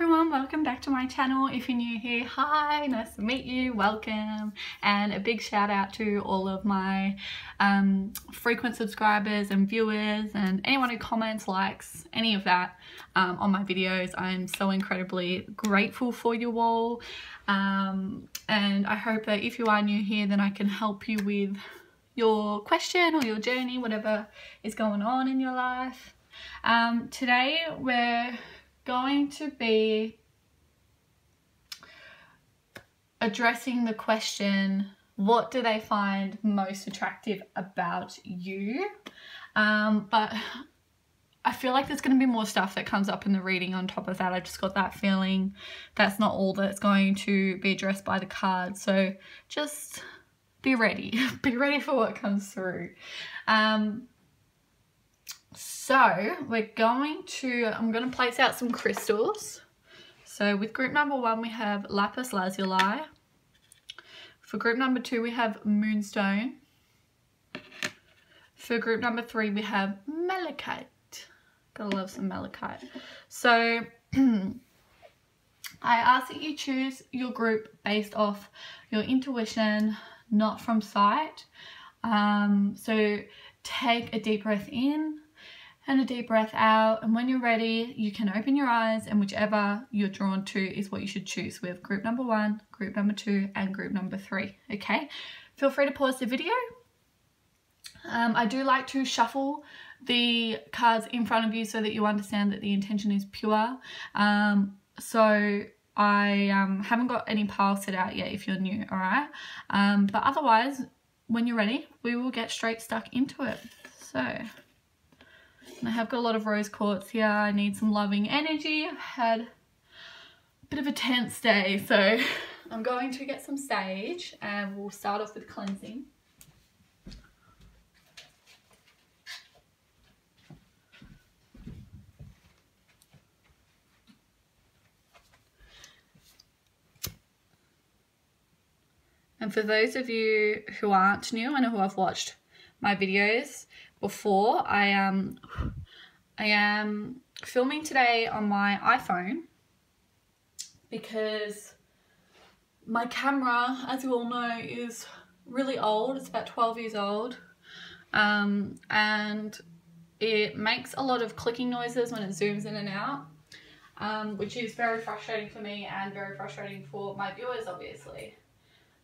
everyone, welcome back to my channel. If you're new here, hi, nice to meet you, welcome. And a big shout out to all of my um, frequent subscribers and viewers and anyone who comments, likes, any of that um, on my videos. I'm so incredibly grateful for you all. Um, and I hope that if you are new here, then I can help you with your question or your journey, whatever is going on in your life. Um, today we're going to be addressing the question what do they find most attractive about you um, but I feel like there's going to be more stuff that comes up in the reading on top of that. I just got that feeling that's not all that's going to be addressed by the card. So just be ready. be ready for what comes through. Um, so we're going to, I'm going to place out some crystals. So with group number one, we have Lapis Lazuli. For group number two, we have Moonstone. For group number three, we have Malachite. Gotta love some Malachite. So I ask that you choose your group based off your intuition, not from sight. Um, so take a deep breath in and a deep breath out. And when you're ready, you can open your eyes and whichever you're drawn to is what you should choose with group number one, group number two, and group number three, okay? Feel free to pause the video. Um, I do like to shuffle the cards in front of you so that you understand that the intention is pure. Um, so I um, haven't got any piles set out yet if you're new, all right? Um, but otherwise, when you're ready, we will get straight stuck into it. So... I have got a lot of rose quartz here. I need some loving energy. I've had a bit of a tense day, so I'm going to get some sage and we'll start off with cleansing. And for those of you who aren't new and who have watched my videos, before. I am um, I am filming today on my iPhone because my camera, as you all know, is really old. It's about 12 years old. Um, and it makes a lot of clicking noises when it zooms in and out, um, which is very frustrating for me and very frustrating for my viewers, obviously.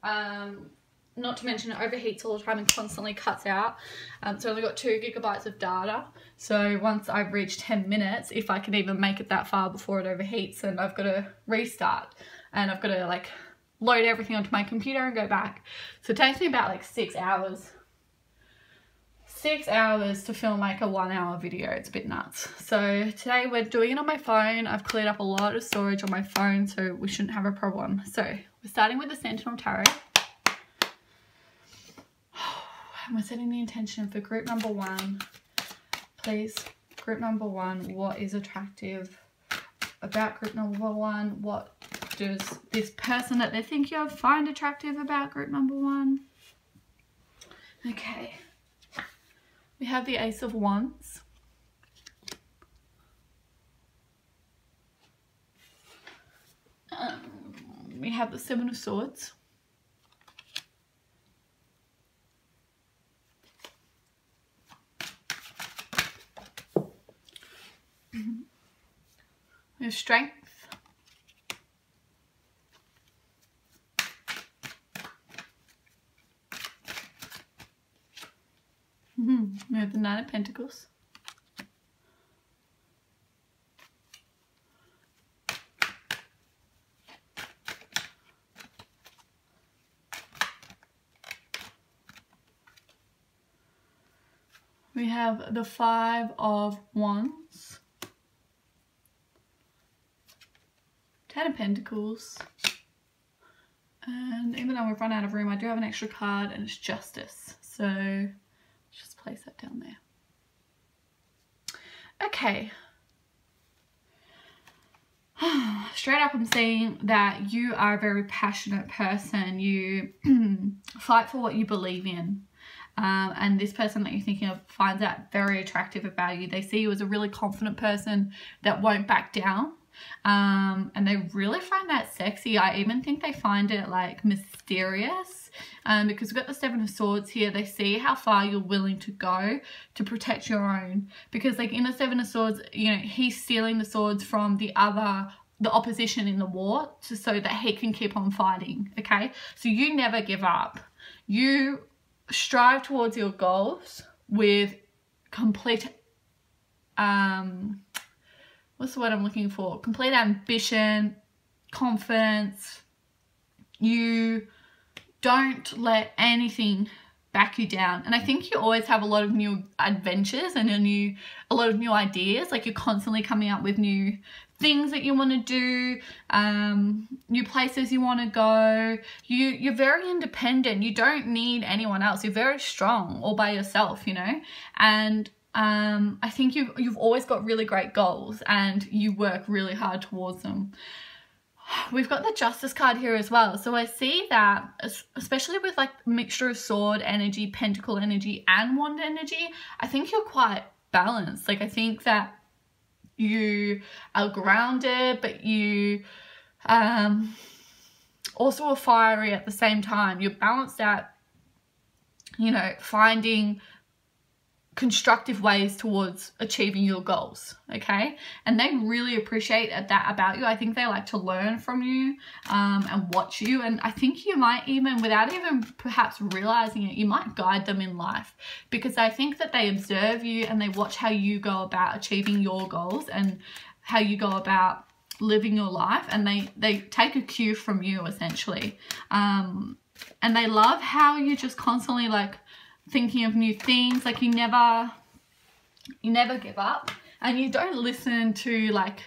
Um, not to mention it overheats all the time and constantly cuts out. Um, so I only got two gigabytes of data. So once I've reached 10 minutes, if I can even make it that far before it overheats, and I've got to restart and I've got to like load everything onto my computer and go back. So it takes me about like six hours. Six hours to film like a one hour video. It's a bit nuts. So today we're doing it on my phone. I've cleared up a lot of storage on my phone, so we shouldn't have a problem. So we're starting with the Sentinel Tarot. We're setting the intention for group number one. Please, group number one, what is attractive about group number one? What does this person that they think you find attractive about group number one? Okay. We have the Ace of Wands. Um, we have the Seven of Swords. Strength. Mm -hmm. We have the Nine of Pentacles. We have the Five of Wands. Ten of Pentacles. And even though we've run out of room, I do have an extra card and it's Justice. So just place that down there. Okay. Straight up I'm seeing that you are a very passionate person. You fight for what you believe in. Um, and this person that you're thinking of finds that very attractive about you. They see you as a really confident person that won't back down um, and they really find that sexy. I even think they find it like mysterious um, because we've got the Seven of Swords here. They see how far you're willing to go to protect your own because like in the Seven of Swords, you know, he's stealing the swords from the other the opposition in the war to, so that he can keep on fighting okay so you never give up you strive towards your goals with complete um what's the word I'm looking for? Complete ambition, confidence. You don't let anything back you down. And I think you always have a lot of new adventures and a new a lot of new ideas. Like you're constantly coming up with new things that you want to do, um, new places you want to go. You you're very independent. You don't need anyone else. You're very strong all by yourself, you know? And um, I think you've, you've always got really great goals and you work really hard towards them. We've got the Justice card here as well. So I see that, especially with like mixture of sword energy, pentacle energy, and wand energy, I think you're quite balanced. Like I think that you are grounded, but you um, also are fiery at the same time. You're balanced out, you know, finding constructive ways towards achieving your goals okay? And they really appreciate that about you. I think they like to learn from you um, and watch you. And i think you might even without even perhaps realizing it you might guide them in life. Because i think that they observe you and they watch how you go about achieving your goals and how you go about living your life. And they they take a cue from you essentially. Um, and they love how you just constantly like thinking of new things. Like you never, you never give up and you don't listen to like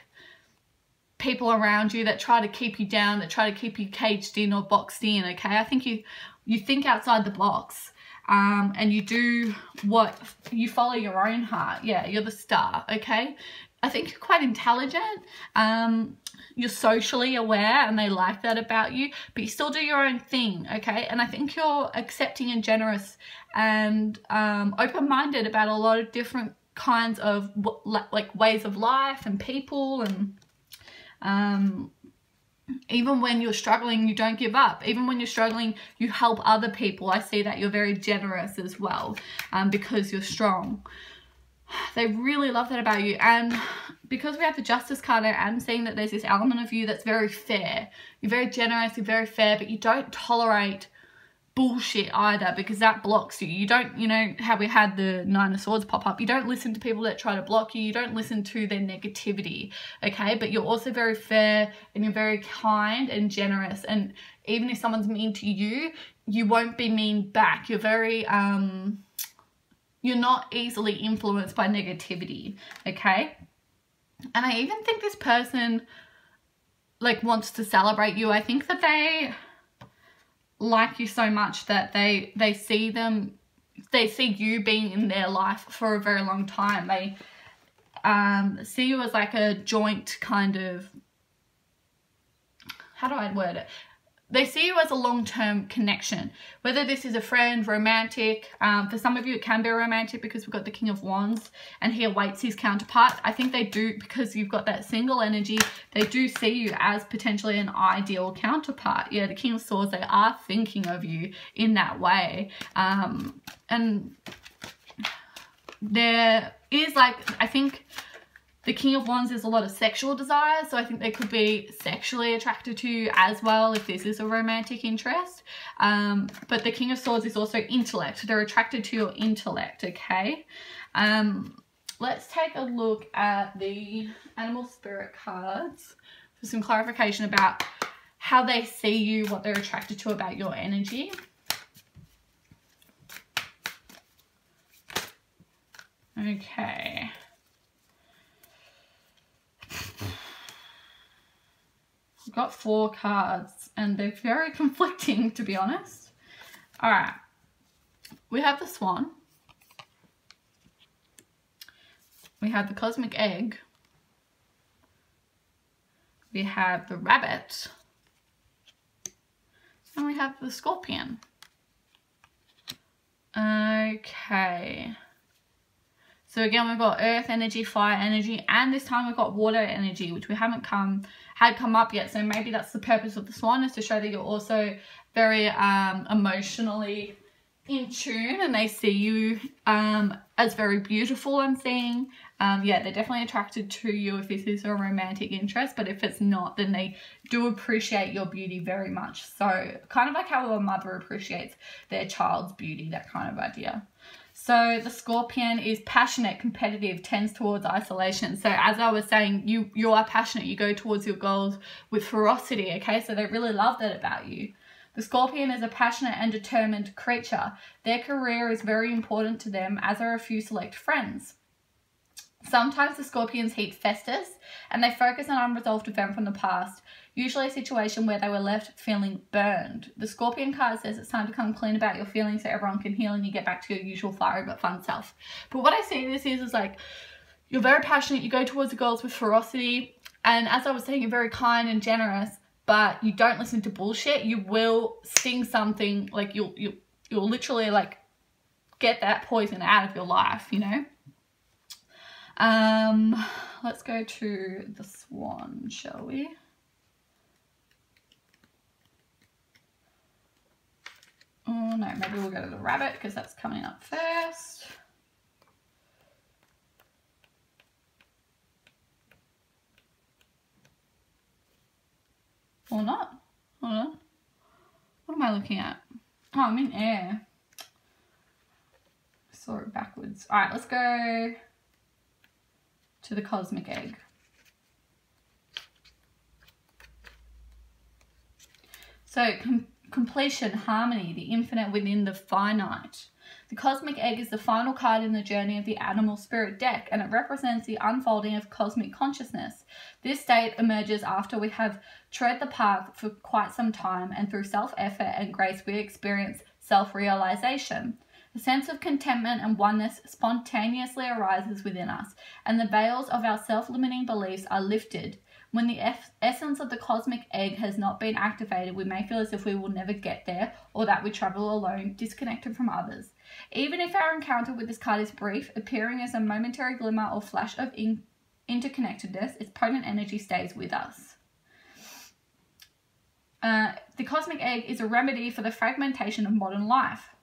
people around you that try to keep you down, that try to keep you caged in or boxed in, okay? I think you, you think outside the box um, and you do what, you follow your own heart. Yeah, you're the star, okay? I think you're quite intelligent. Um, you're socially aware and they like that about you, but you still do your own thing, okay? And I think you're accepting and generous and um, open-minded about a lot of different kinds of like ways of life and people and um, even when you're struggling, you don't give up. Even when you're struggling, you help other people. I see that you're very generous as well um, because you're strong. They really love that about you. And because we have the justice card, I am seeing that there's this element of you that's very fair. You're very generous, you're very fair, but you don't tolerate bullshit either because that blocks you. You don't, you know, how we had the Nine of Swords pop up. You don't listen to people that try to block you. You don't listen to their negativity, okay? But you're also very fair and you're very kind and generous. And even if someone's mean to you, you won't be mean back. You're very, um, you're not easily influenced by negativity, okay? And I even think this person like wants to celebrate you. I think that they like you so much that they they see them they see you being in their life for a very long time. They um, see you as like a joint kind of how do I word it? They see you as a long-term connection. Whether this is a friend romantic um, for some of you it can be romantic because we've got the king of wands and he awaits his counterpart. I think they do because you've got that single energy. They do see you as potentially an ideal counterpart. Yeah the king of swords they are thinking of you in that way. Um, and there is like i think the King of Wands is a lot of sexual desire, so I think they could be sexually attracted to as well if this is a romantic interest. Um, but the King of Swords is also intellect. They're attracted to your intellect, okay? Um, let's take a look at the Animal Spirit cards for some clarification about how they see you, what they're attracted to about your energy. Okay. I've got four cards and they're very conflicting to be honest. Alright, we have the swan. We have the cosmic egg. We have the rabbit. And we have the scorpion. Okay. So again, we've got earth energy, fire energy, and this time we've got water energy, which we haven't come had come up yet. So maybe that's the purpose of the swan is to show that you're also very um, emotionally in tune and they see you um, as very beautiful I'm seeing. Um, yeah, they're definitely attracted to you if this is a romantic interest, but if it's not, then they do appreciate your beauty very much. So kind of like how a mother appreciates their child's beauty, that kind of idea. So the scorpion is passionate, competitive, tends towards isolation. So as I was saying, you, you are passionate, you go towards your goals with ferocity, okay? So they really love that about you. The scorpion is a passionate and determined creature. Their career is very important to them, as are a few select friends. Sometimes the scorpions heap Festus and they focus on unresolved events from the past, usually a situation where they were left feeling burned. The scorpion card says it's time to come clean about your feelings so everyone can heal and you get back to your usual fiery but fun self. But what I see in this is is like you're very passionate, you go towards the goals with ferocity, and as I was saying, you're very kind and generous, but you don't listen to bullshit, you will sting something like you'll you'll, you'll literally like get that poison out of your life, you know. Um, let's go to the swan, shall we? Oh no, maybe we'll go to the rabbit because that's coming up first. Or not. Hold on. What am I looking at? Oh, I'm in air. I saw it backwards. All right, let's go to the cosmic egg. So completion, harmony, the infinite within the finite. The cosmic egg is the final card in the journey of the animal spirit deck and it represents the unfolding of cosmic consciousness. This state emerges after we have tread the path for quite some time and through self-effort and grace we experience self-realization. A sense of contentment and oneness spontaneously arises within us, and the veils of our self limiting beliefs are lifted. When the essence of the cosmic egg has not been activated, we may feel as if we will never get there or that we travel alone, disconnected from others. Even if our encounter with this card is brief, appearing as a momentary glimmer or flash of in interconnectedness, its potent energy stays with us. Uh, the cosmic egg is a remedy for the fragmentation of modern life.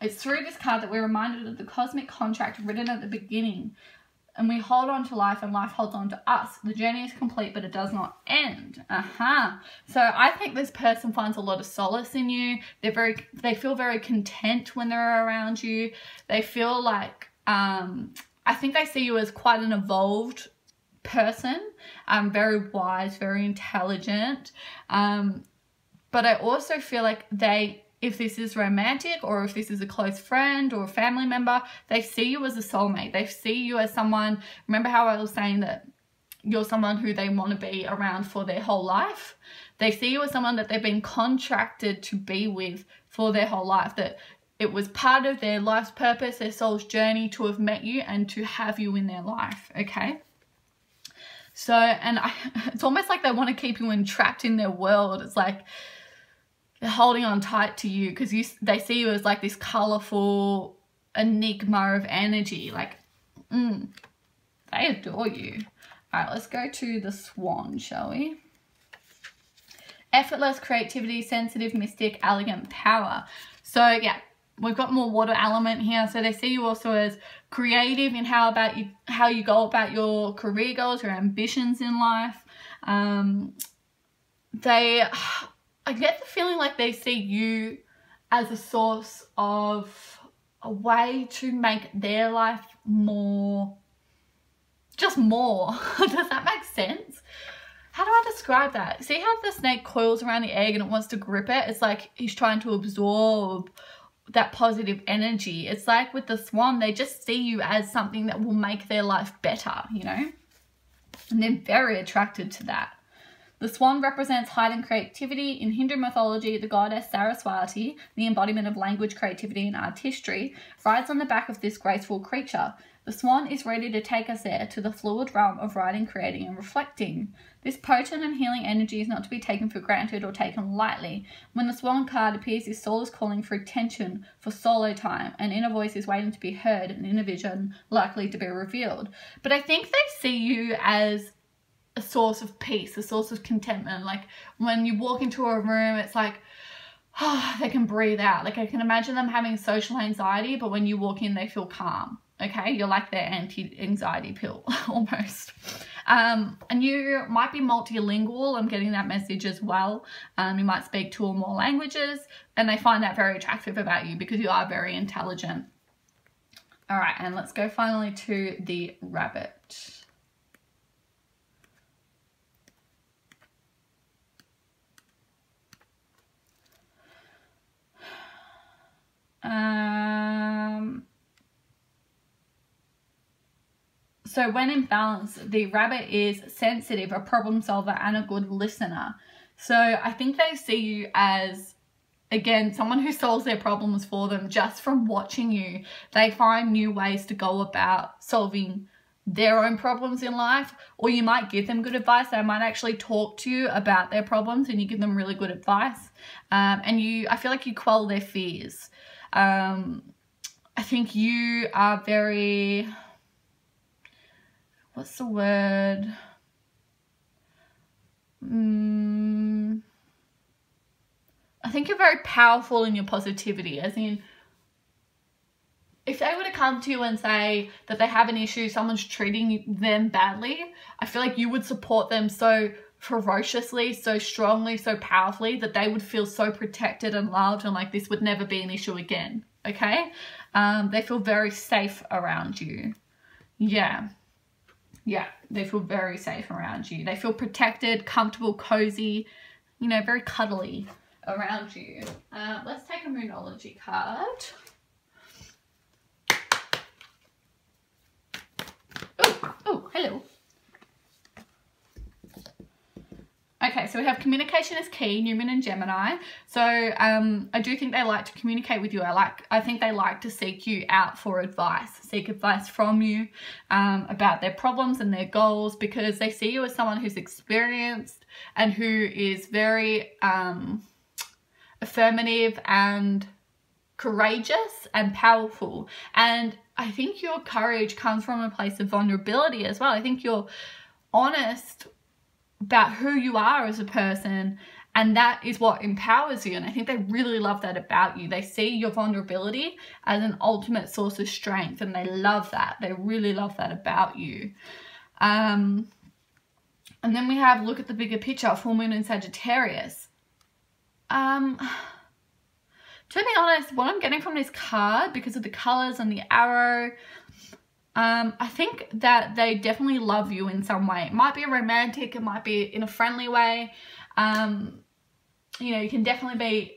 It's through this card that we're reminded of the cosmic contract written at the beginning, and we hold on to life and life holds on to us. The journey is complete, but it does not end. Uh-huh. So I think this person finds a lot of solace in you. They're very, they feel very content when they're around you. They feel like, um, I think they see you as quite an evolved person, um, very wise, very intelligent. Um, but I also feel like they if this is romantic or if this is a close friend or a family member, they see you as a soulmate. They see you as someone, remember how I was saying that you're someone who they want to be around for their whole life? They see you as someone that they've been contracted to be with for their whole life, that it was part of their life's purpose, their soul's journey to have met you and to have you in their life, okay? So, and I, it's almost like they want to keep you entrapped in their world. It's like, they're holding on tight to you because you they see you as like this colorful enigma of energy like mm, they adore you. All right let's go to the swan shall we? Effortless creativity sensitive mystic elegant power. So yeah we've got more water element here. So they see you also as creative in how about you how you go about your career goals your ambitions in life. Um they I get the feeling like they see you as a source of a way to make their life more, just more. Does that make sense? How do I describe that? See how the snake coils around the egg and it wants to grip it? It's like he's trying to absorb that positive energy. It's like with the swan, they just see you as something that will make their life better, you know? And they're very attracted to that. The swan represents heightened creativity. In Hindu mythology, the goddess Saraswati, the embodiment of language, creativity, and artistry, rides on the back of this graceful creature. The swan is ready to take us there to the fluid realm of writing, creating, and reflecting. This potent and healing energy is not to be taken for granted or taken lightly. When the swan card appears, this soul is calling for attention, for solo time. An inner voice is waiting to be heard, an inner vision likely to be revealed. But I think they see you as a source of peace, a source of contentment. Like when you walk into a room, it's like, oh, they can breathe out. Like I can imagine them having social anxiety, but when you walk in, they feel calm okay? You're like their anti-anxiety pill almost. Um, and you might be multilingual. I'm getting that message as well. Um, you might speak two or more languages and they find that very attractive about you because you are very intelligent. All right and let's go finally to the rabbit um So when in balance, the rabbit is sensitive, a problem solver, and a good listener. So I think they see you as again someone who solves their problems for them just from watching you. They find new ways to go about solving their own problems in life or you might give them good advice. They might actually talk to you about their problems and you give them really good advice. Um, and you i feel like you quell their fears um, i think you are very what's the word? Mm, I think you're very powerful in your positivity, as in, if they were to come to you and say that they have an issue, someone's treating them badly, I feel like you would support them so ferociously, so strongly, so powerfully that they would feel so protected and loved and like this would never be an issue again. Okay? Um, they feel very safe around you. Yeah yeah, they feel very safe around you. They feel protected, comfortable, cozy, you know, very cuddly around you. Uh, let's take a Moonology card. Oh, oh, hello. Okay, so we have communication is key, New Moon in Gemini. So um, I do think they like to communicate with you. I like, I think they like to seek you out for advice, seek advice from you um, about their problems and their goals because they see you as someone who's experienced and who is very um, affirmative and courageous and powerful. And I think your courage comes from a place of vulnerability as well. I think you're honest about who you are as a person and that is what empowers you. And i think they really love that about you. They see your vulnerability as an ultimate source of strength and they love that. They really love that about you. Um and then we have look at the bigger picture full moon in sagittarius. Um to be honest what i'm getting from this card because of the colors and the arrow um, I think that they definitely love you in some way. It might be romantic, it might be in a friendly way. Um, you know, you can definitely be,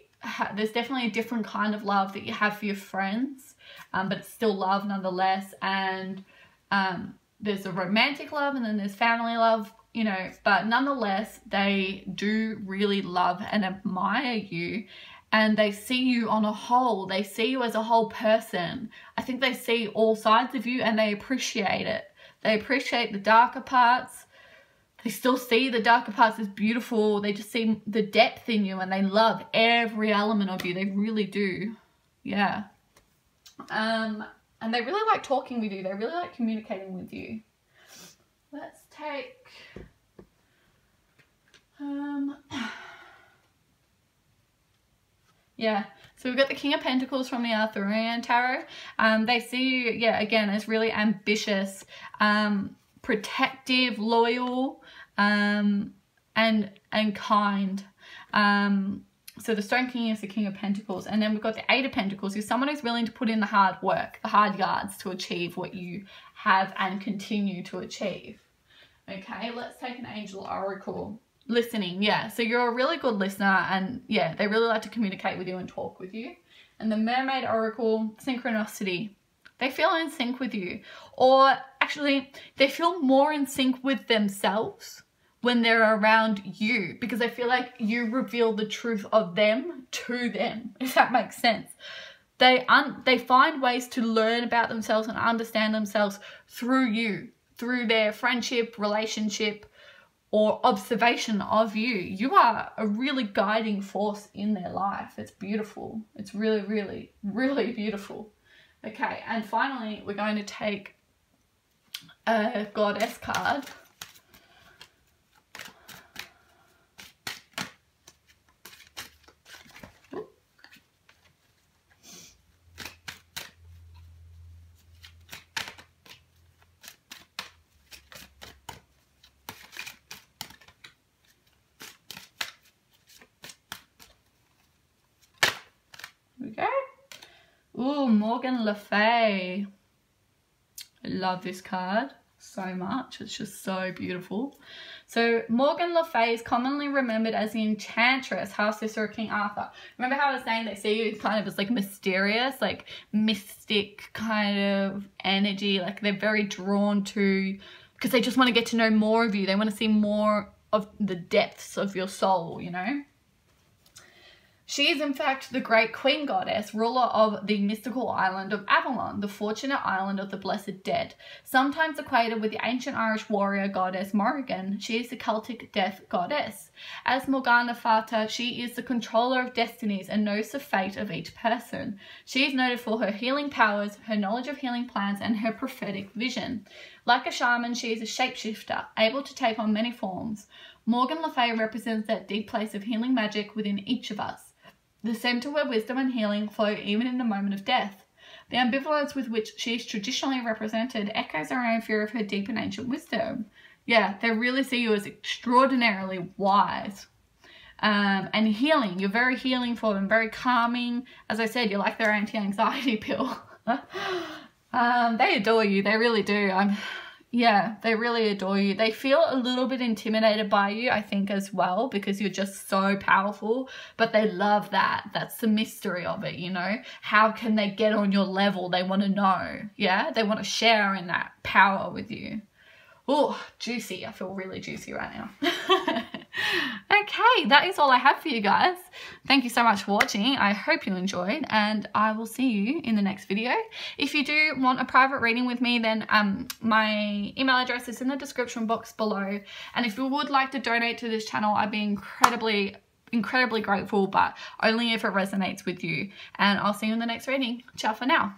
there's definitely a different kind of love that you have for your friends, um, but it's still love nonetheless. And um, there's a romantic love and then there's family love, you know, but nonetheless, they do really love and admire you and they see you on a whole. They see you as a whole person. I think they see all sides of you and they appreciate it. They appreciate the darker parts. They still see the darker parts as beautiful. They just see the depth in you and they love every element of you. They really do. Yeah. Um, and they really like talking with you. They really like communicating with you. Let's take... Um... Yeah. So we've got the King of Pentacles from the Arthurian Tarot. Um, they see you, yeah, again, as really ambitious, um, protective, loyal, um, and and kind. Um, so the Stone King is the King of Pentacles. And then we've got the Eight of Pentacles, who's someone who's willing to put in the hard work, the hard yards to achieve what you have and continue to achieve. Okay, let's take an Angel Oracle listening yeah. So you're a really good listener and yeah they really like to communicate with you and talk with you. And the mermaid oracle synchronicity they feel in sync with you. Or actually they feel more in sync with themselves when they're around you because I feel like you reveal the truth of them to them, if that makes sense. They un- they find ways to learn about themselves and understand themselves through you, through their friendship, relationship, or observation of you. You are a really guiding force in their life. It's beautiful. It's really, really, really beautiful. Okay, and finally, we're going to take a goddess card. Ooh, Morgan Le Fay. I love this card so much. It's just so beautiful. So Morgan Le Fay is commonly remembered as the enchantress, half sister of King Arthur. Remember how I was saying they see you kind of as like mysterious, like mystic kind of energy. Like they're very drawn to, because they just want to get to know more of you. They want to see more of the depths of your soul, you know? She is in fact the great queen goddess, ruler of the mystical island of Avalon, the fortunate island of the blessed dead. Sometimes equated with the ancient Irish warrior goddess Morrigan, she is the Celtic death goddess. As Morgana Fata, she is the controller of destinies and knows the fate of each person. She is noted for her healing powers, her knowledge of healing plants, and her prophetic vision. Like a shaman, she is a shapeshifter, able to take on many forms. Morgan Le Fay represents that deep place of healing magic within each of us the centre where wisdom and healing flow even in the moment of death. The ambivalence with which she is traditionally represented echoes our own fear of her deep and ancient wisdom. Yeah, they really see you as extraordinarily wise. Um, and healing. You're very healing for them, very calming. As I said, you're like their anti-anxiety pill. um, they adore you. They really do. I'm yeah, they really adore you. They feel a little bit intimidated by you, I think, as well, because you're just so powerful. But they love that. That's the mystery of it, you know? How can they get on your level? They want to know. Yeah? They want to share in that power with you. Oh, juicy. I feel really juicy right now. okay, that is all I have for you guys. Thank you so much for watching. I hope you enjoyed and I will see you in the next video. If you do want a private reading with me, then um, my email address is in the description box below. And if you would like to donate to this channel, I'd be incredibly incredibly grateful, but only if it resonates with you. And I'll see you in the next reading. Ciao for now.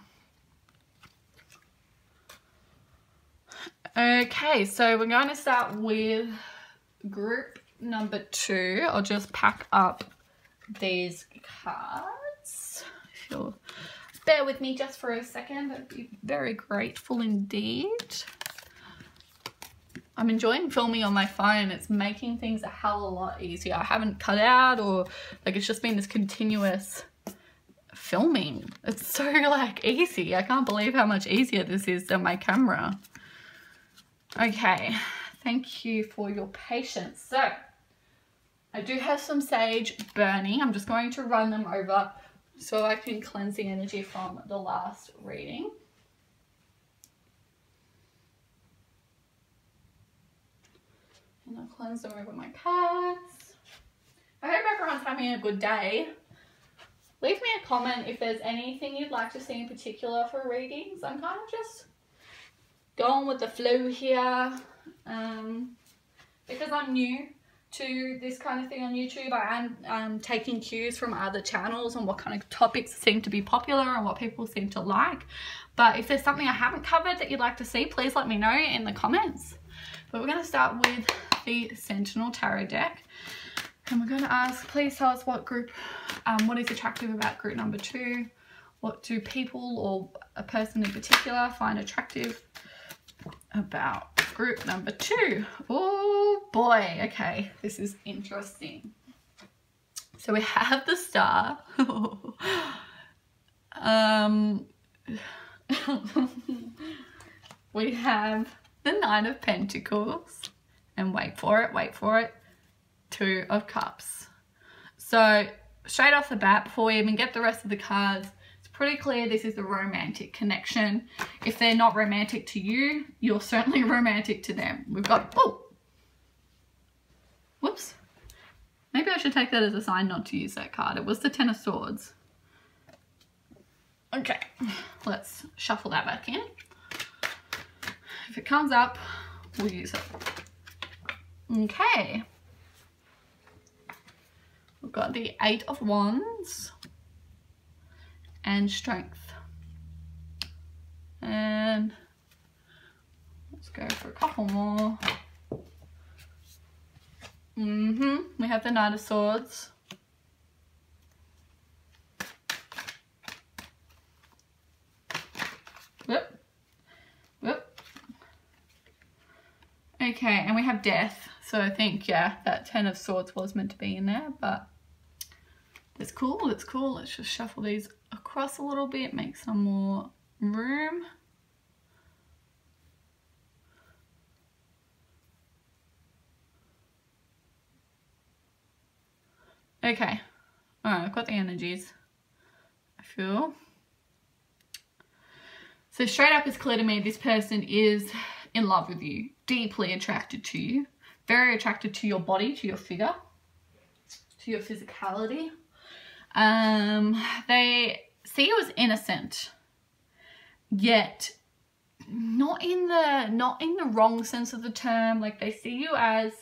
Okay, so we're going to start with group number two. I'll just pack up these cards. If you'll bear with me just for a second, I'd be very grateful indeed. I'm enjoying filming on my phone. It's making things a hell of a lot easier. I haven't cut out or like it's just been this continuous filming. It's so like easy. I can't believe how much easier this is than my camera. Okay, thank you for your patience. So, I do have some sage burning. I'm just going to run them over so I can cleanse the energy from the last reading. And I'll cleanse them over my cards. I hope everyone's having a good day. Leave me a comment if there's anything you'd like to see in particular for readings. I'm kind of just going with the flow here um, because I'm new to this kind of thing on YouTube. I am um, taking cues from other channels on what kind of topics seem to be popular and what people seem to like. But if there's something I haven't covered that you'd like to see, please let me know in the comments. But we're going to start with the Sentinel Tarot deck. And we're going to ask, please tell us what group, um, what is attractive about group number two? What do people or a person in particular find attractive about group number two. Oh boy, okay, this is interesting. So we have the star. um, we have the nine of pentacles and wait for it, wait for it, two of cups. So straight off the bat, before we even get the rest of the cards, pretty clear this is a romantic connection. If they're not romantic to you, you're certainly romantic to them. We've got, oh, Whoops. Maybe I should take that as a sign not to use that card. It was the Ten of Swords. Okay, let's shuffle that back in. If it comes up, we'll use it. Okay. We've got the Eight of Wands and Strength. And let's go for a couple more. Mm-hmm. We have the Knight of Swords. Whoop. Whoop. Okay, and we have Death. So I think, yeah, that Ten of Swords was meant to be in there, but that's cool, that's cool. Let's just shuffle these across a little bit, make some more room. Okay. Alright, I've got the energies. I feel. So straight up it's clear to me this person is in love with you, deeply attracted to you, very attracted to your body, to your figure, to your physicality. Um, they see you as innocent, yet not in the not in the wrong sense of the term. Like they see you as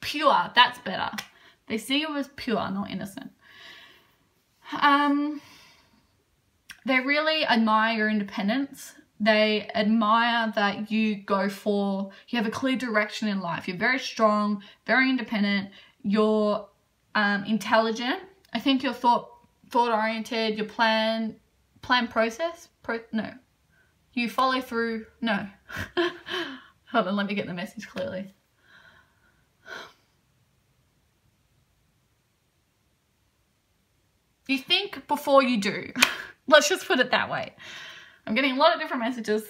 pure. That's better. They see you as pure, not innocent. Um, they really admire your independence. They admire that you go for, you have a clear direction in life. You're very strong, very independent. You're um, intelligent. I think you're thought thought oriented. Your plan plan process. Pro, no, you follow through. No, hold on. Let me get the message clearly. You think before you do. Let's just put it that way. I'm getting a lot of different messages.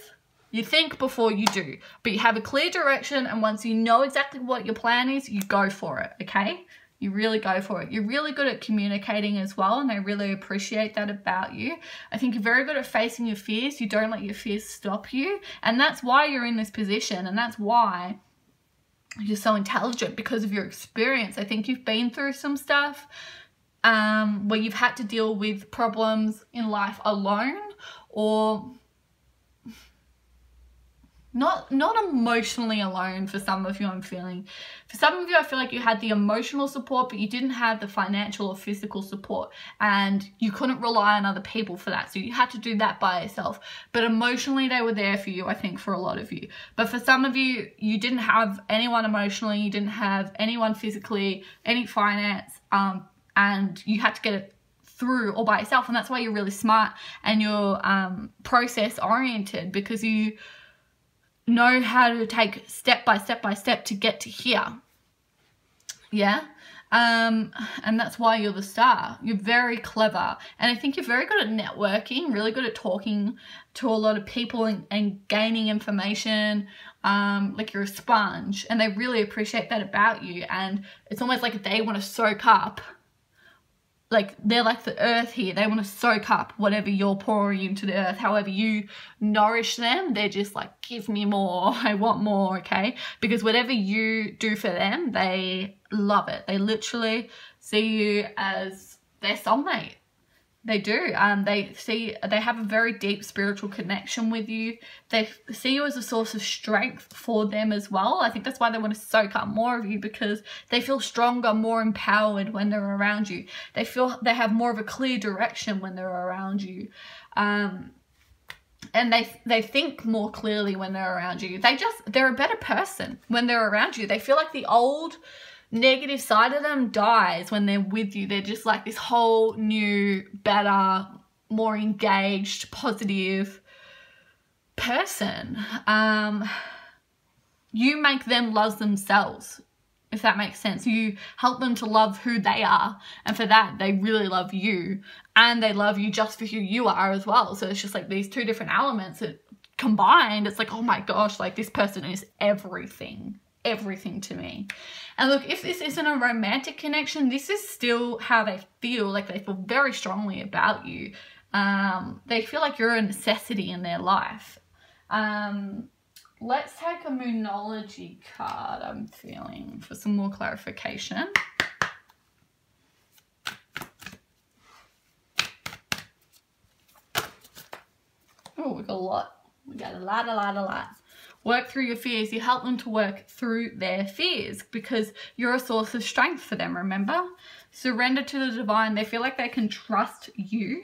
You think before you do, but you have a clear direction and once you know exactly what your plan is, you go for it, okay? You really go for it. You're really good at communicating as well, and I really appreciate that about you. I think you're very good at facing your fears. You don't let your fears stop you, and that's why you're in this position, and that's why you're so intelligent because of your experience. I think you've been through some stuff um, where you've had to deal with problems in life alone or not not emotionally alone for some of you I'm feeling. For some of you I feel like you had the emotional support but you didn't have the financial or physical support and you couldn't rely on other people for that. So you had to do that by yourself. But emotionally they were there for you I think for a lot of you. But for some of you you didn't have anyone emotionally, you didn't have anyone physically, any finance um and you had to get it through all by yourself and that's why you're really smart and you're um, process oriented because you know how to take step by step by step to get to here. Yeah? Um, and that's why you're the star. You're very clever. And i think you're very good at networking really good at talking to a lot of people and, and gaining information. Um, like you're a sponge. And they really appreciate that about you. And it's almost like they want to soak up like they're like the earth here. They want to soak up whatever you're pouring into the earth. However you nourish them they're just like give me more. I want more okay? Because whatever you do for them they love it. They literally see you as their soulmate they do. Um, they see they have a very deep spiritual connection with you. They see you as a source of strength for them as well. I think that's why they want to soak up more of you because they feel stronger, more empowered when they're around you. They feel they have more of a clear direction when they're around you. Um, and they they think more clearly when they're around you. They just they're a better person when they're around you. They feel like the old negative side of them dies when they're with you. They're just like this whole new, better, more engaged, positive person. Um, you make them love themselves, if that makes sense. You help them to love who they are. And for that, they really love you. And they love you just for who you are as well. So it's just like these two different elements that combined, it's like, oh my gosh, like this person is everything everything to me. And look, if this isn't a romantic connection, this is still how they feel. Like they feel very strongly about you. Um, they feel like you're a necessity in their life. Um, let's take a Moonology card, I'm feeling, for some more clarification. Oh, we got a lot. We got a lot, a lot, a lot. Work through your fears. You help them to work through their fears because you're a source of strength for them, remember? Surrender to the divine. They feel like they can trust you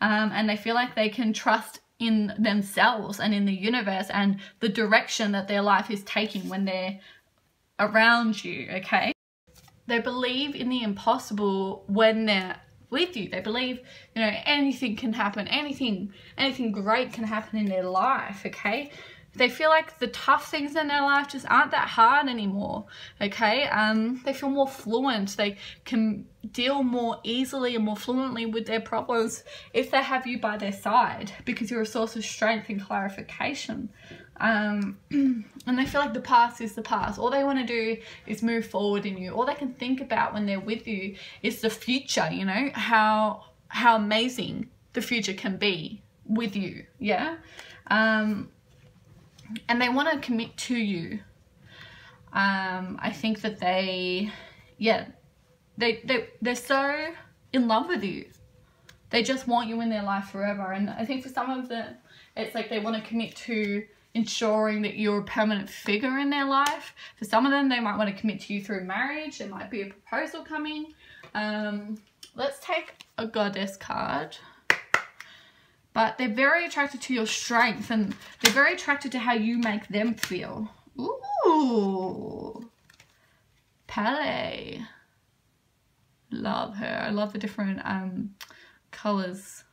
um, and they feel like they can trust in themselves and in the universe and the direction that their life is taking when they're around you, okay? They believe in the impossible when they're with you. They believe, you know, anything can happen, anything, anything great can happen in their life, okay? They feel like the tough things in their life just aren't that hard anymore, okay? Um, they feel more fluent. They can deal more easily and more fluently with their problems if they have you by their side because you're a source of strength and clarification. Um, and they feel like the past is the past. All they want to do is move forward in you. All they can think about when they're with you is the future, you know, how how amazing the future can be with you. Yeah. Um, and they want to commit to you. Um, I think that they, yeah, they, they, they're so in love with you. They just want you in their life forever. And I think for some of them, it's like they want to commit to ensuring that you're a permanent figure in their life. For some of them, they might want to commit to you through marriage. There might be a proposal coming. Um, let's take a goddess card. But they're very attracted to your strength and they're very attracted to how you make them feel. Ooh. Pele. Love her. I love the different um, colours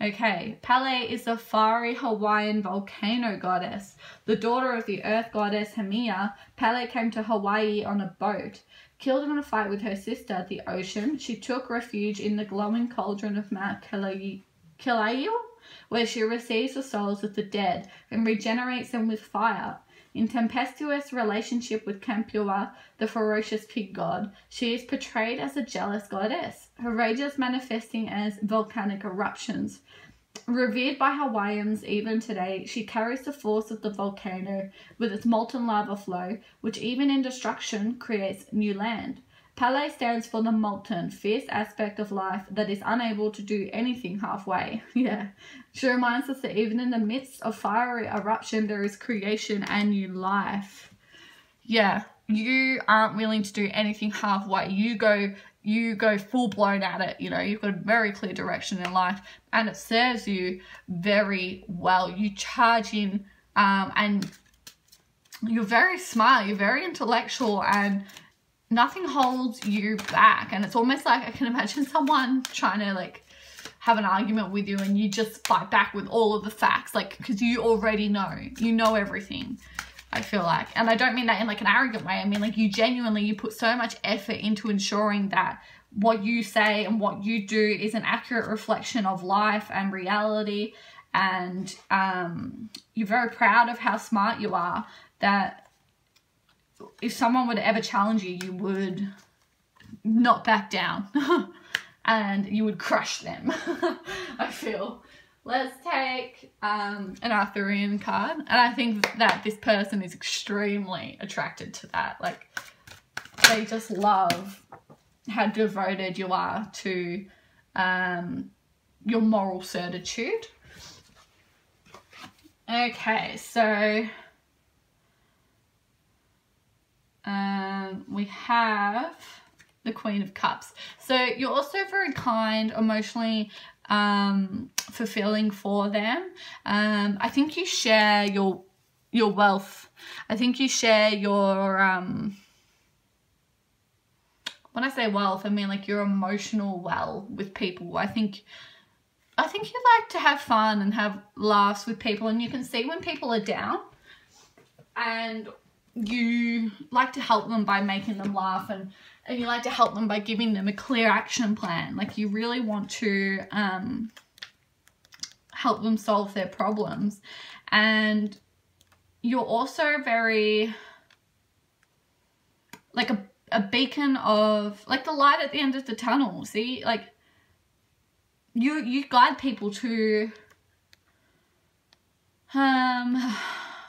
Okay, Pele is the fiery Hawaiian volcano goddess. The daughter of the earth goddess Haumea, Pele came to Hawaii on a boat. Killed in a fight with her sister the ocean, she took refuge in the glowing cauldron of Mount Kilauea, where she receives the souls of the dead and regenerates them with fire. In tempestuous relationship with Kapua, the ferocious pig god, she is portrayed as a jealous goddess, her rages manifesting as volcanic eruptions. Revered by Hawaiians even today, she carries the force of the volcano with its molten lava flow, which even in destruction creates new land. Pele stands for the molten, fierce aspect of life that is unable to do anything halfway. Yeah. She reminds us that even in the midst of fiery eruption, there is creation and new life. Yeah. You aren't willing to do anything halfway. You go you go full blown at it, you know, you've got a very clear direction in life and it serves you very well. You charge in um, and you're very smart, you're very intellectual and nothing holds you back. And it's almost like I can imagine someone trying to like have an argument with you and you just fight back with all of the facts, like, because you already know, you know everything. I feel like. And I don't mean that in like an arrogant way. I mean like you genuinely, you put so much effort into ensuring that what you say and what you do is an accurate reflection of life and reality. And um, you're very proud of how smart you are that if someone would ever challenge you, you would not back down and you would crush them, I feel. Let's take um, an Arthurian card. And I think that this person is extremely attracted to that. Like, they just love how devoted you are to um, your moral certitude. Okay, so um, we have the Queen of Cups. So you're also very kind, emotionally um, fulfilling for them. Um, I think you share your your wealth. I think you share your um, when I say wealth, I mean like your emotional well with people. I think I think you like to have fun and have laughs with people and you can see when people are down and you like to help them by making them laugh and and you like to help them by giving them a clear action plan. Like you really want to um, help them solve their problems. And you're also very like a, a beacon of like the light at the end of the tunnel. See, like you you guide people to um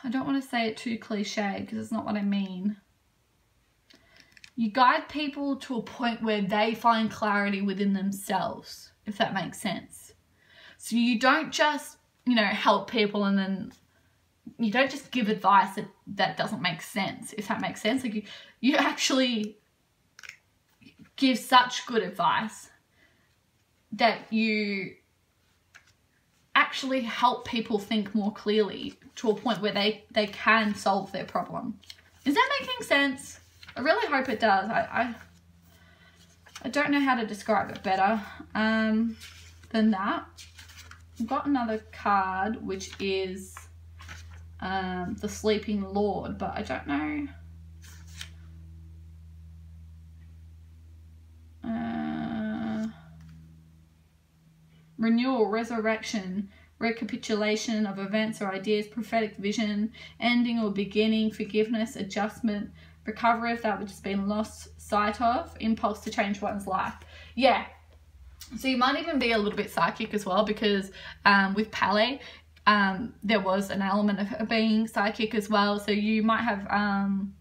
I don't want to say it too cliche because it's not what I mean. You guide people to a point where they find clarity within themselves, if that makes sense. So you don't just, you know, help people and then you don't just give advice that, that doesn't make sense, if that makes sense. Like you, you actually give such good advice that you actually help people think more clearly to a point where they, they can solve their problem. Is that making sense? I really hope it does. I, I, I don't know how to describe it better um, than that. I've got another card which is um, the Sleeping Lord, but I don't know. Uh, renewal, resurrection, recapitulation of events or ideas, prophetic vision, ending or beginning, forgiveness, adjustment, recovery of that which has been lost sight of, impulse to change one's life. Yeah. So you might even be a little bit psychic as well because um, with Pele, um, there was an element of being psychic as well. So you might have um,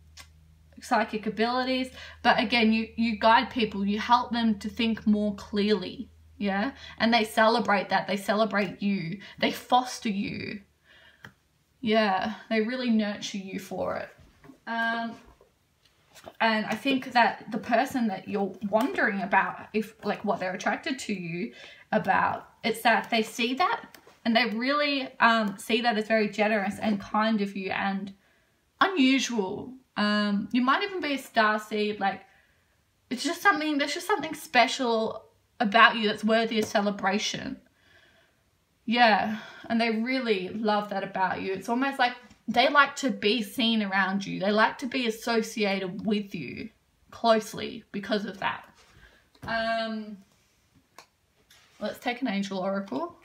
psychic abilities, but again, you, you guide people, you help them to think more clearly. Yeah. And they celebrate that. They celebrate you. They foster you. Yeah. They really nurture you for it. Um, and I think that the person that you're wondering about, if like what they're attracted to you about, it's that they see that and they really um, see that as very generous and kind of you and unusual. Um, you might even be a star seed, like it's just something, there's just something special about you that's worthy of celebration. Yeah, and they really love that about you. It's almost like they like to be seen around you. They like to be associated with you closely because of that. Um, let's take an angel oracle.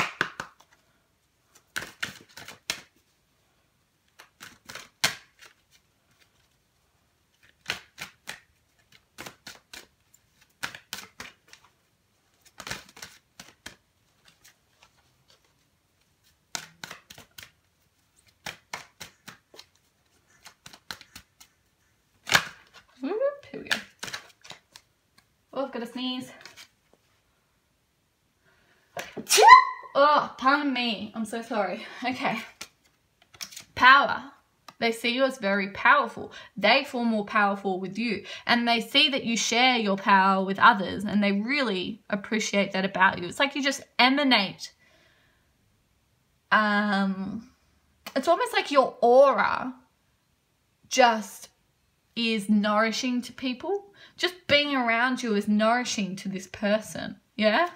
sneeze. Oh, pardon me. I'm so sorry. Okay. Power. They see you as very powerful. They feel more powerful with you. And they see that you share your power with others and they really appreciate that about you. It's like you just emanate. Um, it's almost like your aura just is nourishing to people just being around you is nourishing to this person. Yeah.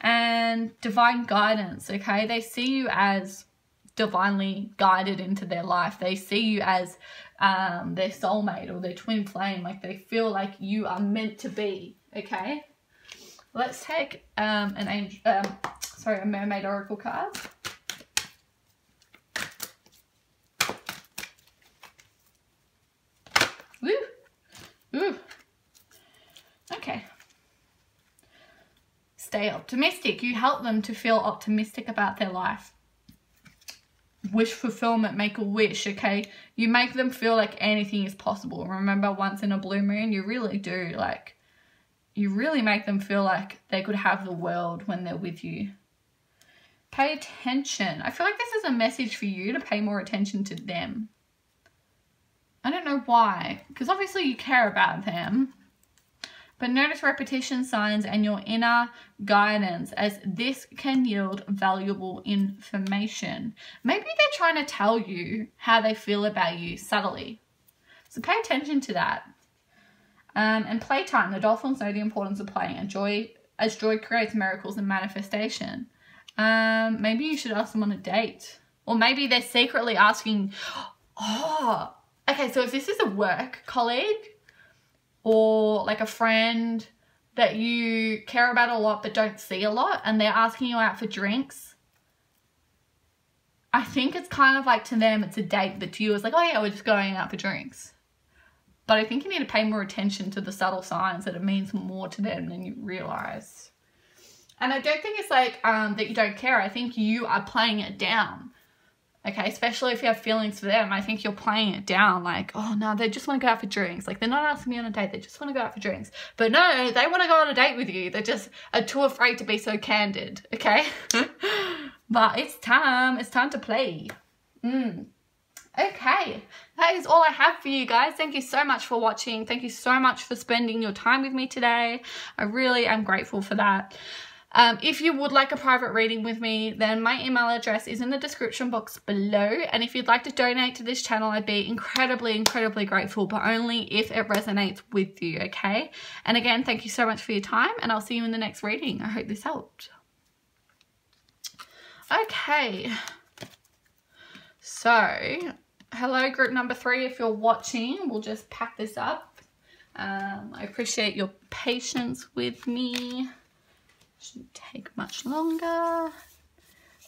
And divine guidance. Okay. They see you as divinely guided into their life. They see you as um, their soulmate or their twin flame. Like they feel like you are meant to be. Okay. Let's take um, an angel, um, sorry, a mermaid oracle card. Woo! Woo! Okay. Stay optimistic. You help them to feel optimistic about their life. Wish fulfillment, make a wish, okay? You make them feel like anything is possible. Remember, once in a blue moon, you really do, like, you really make them feel like they could have the world when they're with you. Pay attention. I feel like this is a message for you to pay more attention to them. I don't know why, because obviously you care about them, but notice repetition signs and your inner guidance as this can yield valuable information. Maybe they're trying to tell you how they feel about you subtly. So pay attention to that. Um, and playtime. The dolphins know the importance of playing and joy as joy creates miracles and manifestation. Um, maybe you should ask them on a date. Or maybe they're secretly asking, oh, okay, so if this is a work colleague, or like a friend that you care about a lot but don't see a lot and they're asking you out for drinks, I think it's kind of like to them it's a date, but to you it's like, oh yeah, we're just going out for drinks. But I think you need to pay more attention to the subtle signs that it means more to them than you realize. And I don't think it's like um, that you don't care. I think you are playing it down. Okay, especially if you have feelings for them, I think you're playing it down like, oh no, they just want to go out for drinks. Like they're not asking me on a date, they just want to go out for drinks. But no, they want to go on a date with you. They're just are too afraid to be so candid. Okay, but it's time. It's time to play. Mm. Okay, that is all I have for you guys. Thank you so much for watching. Thank you so much for spending your time with me today. I really am grateful for that. Um, if you would like a private reading with me, then my email address is in the description box below. And if you'd like to donate to this channel, I'd be incredibly, incredibly grateful, but only if it resonates with you, okay? And again, thank you so much for your time, and I'll see you in the next reading. I hope this helped. Okay. So, hello group number three. If you're watching, we'll just pack this up. Um, I appreciate your patience with me. Shouldn't take much longer.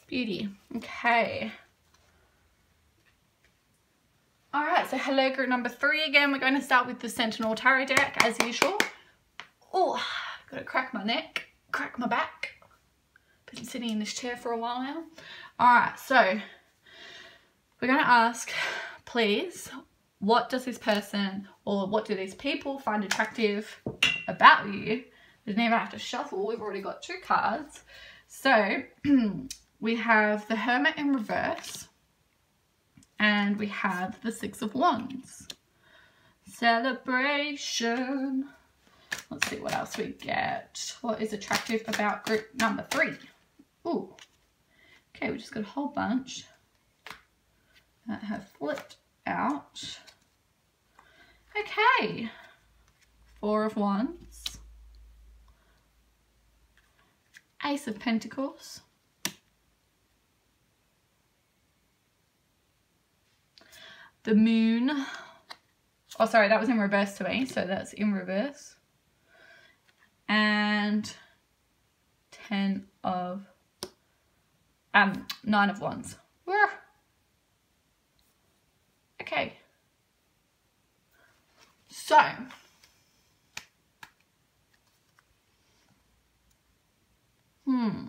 Beauty. Okay. Alright, so hello group number three again. We're going to start with the Sentinel Tarot deck as usual. Oh, gotta crack my neck, crack my back. Been sitting in this chair for a while now. Alright, so we're going to ask, please, what does this person or what do these people find attractive about you we don't even have to shuffle. We've already got two cards. So we have the Hermit in reverse. And we have the Six of Wands. Celebration. Let's see what else we get. What is attractive about group number three? Ooh. Okay, we just got a whole bunch that have flipped out. Okay. Four of Wands. Ace of Pentacles. The Moon. Oh, sorry, that was in reverse to me, so that's in reverse. And Ten of, um, Nine of Wands. Okay. So, Hmm.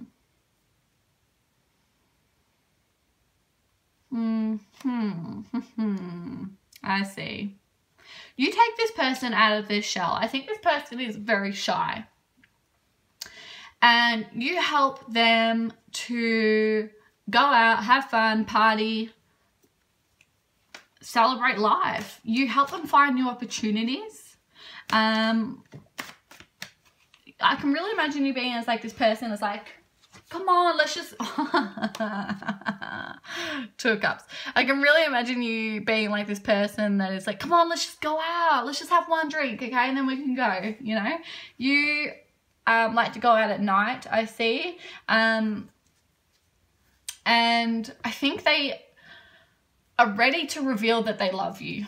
Hmm. Hmm. Hmm. I see. You take this person out of this shell. I think this person is very shy. And you help them to go out, have fun, party, celebrate life. You help them find new opportunities. Um, I can really imagine you being as like this person is like, come on, let's just two cups. I can really imagine you being like this person that is like, come on, let's just go out, let's just have one drink, okay, and then we can go. You know, you um, like to go out at night. I see, um, and I think they are ready to reveal that they love you.